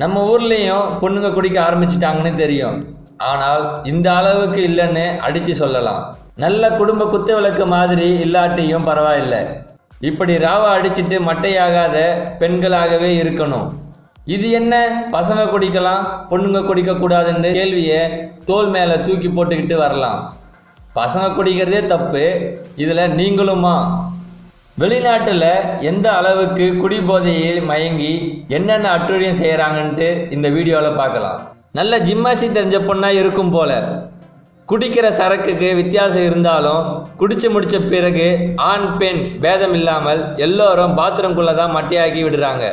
நம்ம ஊர்லேயும் பொண்ணுங்க குடிக்க ஆரம்பிச்சிட்டாங்கன்னு தெரியும். ஆனால் இந்த அளவுக்கு இல்லைன்னு அடித்து சொல்லலாம். நல்ல குடும்ப குத்து விளக்கு மாதிரி இல்லாட்டியும் பரவாயில்லை. இப்படி ராவா அடிச்சிட்டு மட்டையாகாத பெண்களாகவே இருக்கணும். இது என்ன? பசங்க குடிக்கலாம் பொண்ணுங்க குடிக்கக்கூடாதுன்னு கேள்வியை தோல் மேலே தூக்கி போட்டுக்கிட்டு வரலாம். பசங்க குடிக்கிறதே தப்பு. இதில் நீங்களுமா? வெளிநாட்டில் எந்த அளவுக்கு குடிபோதையில் மயங்கி என்னென்ன அட்டுழியம் செய்கிறாங்கன்ட்டு இந்த வீடியோவில் பார்க்கலாம். நல்ல ஜிம்மாசி தெரிஞ்ச பொண்ணாக இருக்கும் போல. குடிக்கிற சரக்குக்கு வித்தியாசம் இருந்தாலும் குடிச்சு முடிச்ச பிறகு ஆண் பெண் பேதம் இல்லாமல் எல்லோரும் பாத்ரூம்குள்ளே தான் மட்டையாக்கி விடுறாங்க.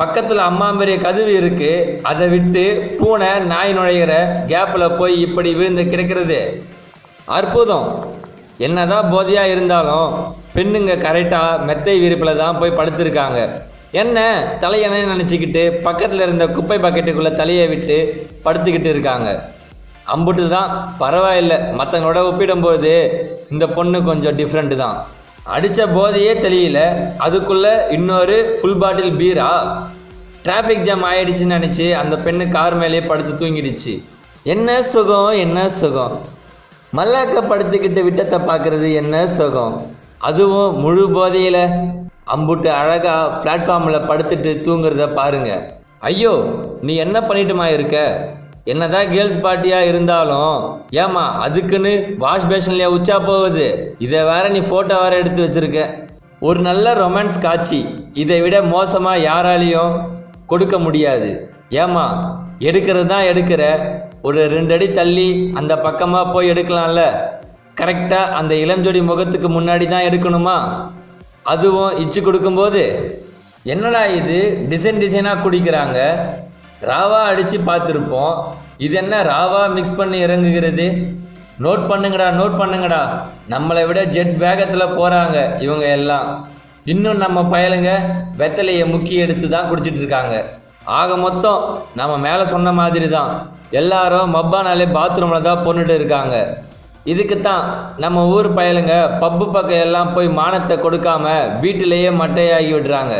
பக்கத்தில் அம்மாம்பெரிய கதவு இருக்குது அதை விட்டு பூனை நாய் நுழையிற கேப்பில் போய் இப்படி விழுந்து கிடக்கிறது. அற்புதம். என்னதான் போதையாக இருந்தாலும் பெண்ணுங்க கரெக்டாக மெத்தை விரிப்பில் தான் போய் படுத்திருக்காங்க. என்ன? தலையணை நினச்சிக்கிட்டு பக்கத்தில் இருந்த குப்பை பக்கெட்டுக்குள்ளே தலையை விட்டு படுத்துக்கிட்டு இருக்காங்க. அம்புட்டு தான் பரவாயில்லை. மற்றவங்களோட ஒப்பிடும்போது இந்த பொண்ணு கொஞ்சம் டிஃப்ரெண்ட்டு தான். அடித்த போதையே தெரியல அதுக்குள்ளே இன்னொரு ஃபுல் பாட்டில் பீரா டிராஃபிக் ஜாம் ஆயிடுச்சுன்னு நினச்சி அந்த பெண்ணு கார் மேலேயே படுத்து தூங்கிடுச்சு. என்ன சுகம்? என்ன சுகம்? மல்லாக்க படுத்துக்கிட்டு விட்டத்தை பார்க்கறது என்ன சுகம்? அதுவும் முழு போதையில்? அம்புட்டு அழகாக பிளாட்ஃபார்மில் படுத்துட்டு தூங்குறத பாருங்க. ஐயோ நீ என்ன பண்ணிட்டுமா இருக்க? என்னதான் கேர்ள்ஸ் பார்ட்டியாக இருந்தாலும் ஏமா அதுக்குன்னு வாஷ் பேஷன்லேயே உச்சா போகுது? இதை வேற நீ ஃபோட்டோ வேற எடுத்து வச்சிருக்க. ஒரு நல்ல ரொமான்ஸ் காட்சி. இதை விட மோசமாக யாராலையும் கொடுக்க முடியாது. ஏமா எடுக்கிறது தான் எடுக்கிற? ஒரு ரெண்டு அடி தள்ளி அந்த பக்கமாக போய் எடுக்கலாம்ல. கரெக்டாக அந்த இளஞ்சொடி முகத்துக்கு முன்னாடி தான் எடுக்கணுமா? அதுவும் இச்சு கொடுக்கும்போது. என்னடா இது டிசைன் டிசைனாக குடிக்கிறாங்க. ராவா அடித்து பார்த்துருப்போம். இது என்ன ராவா மிக்ஸ் பண்ணி இறங்குகிறது? நோட் பண்ணுங்கடா நோட் பண்ணுங்கடா. நம்மளை விட ஜெட் வேகத்தில் போகிறாங்க இவங்க எல்லாம். இன்னும் நம்ம பயலுங்க வெத்தலையை முக்கி எடுத்து தான் குடிச்சிட்டு இருக்காங்க. ஆக மொத்தம் நம்ம மேலே சொன்ன மாதிரி தான் எல்லாரும் மப்பானாலே பாத்ரூமில் தான் பொண்ணுட்டு இருக்காங்க. இதுக்கு தான் நம்ம ஊர் பயலுங்க பப்பு பக்கம் எல்லாம் போய் மானத்தை கொடுக்காம வீட்டிலேயே மட்டையாகி விடுறாங்க.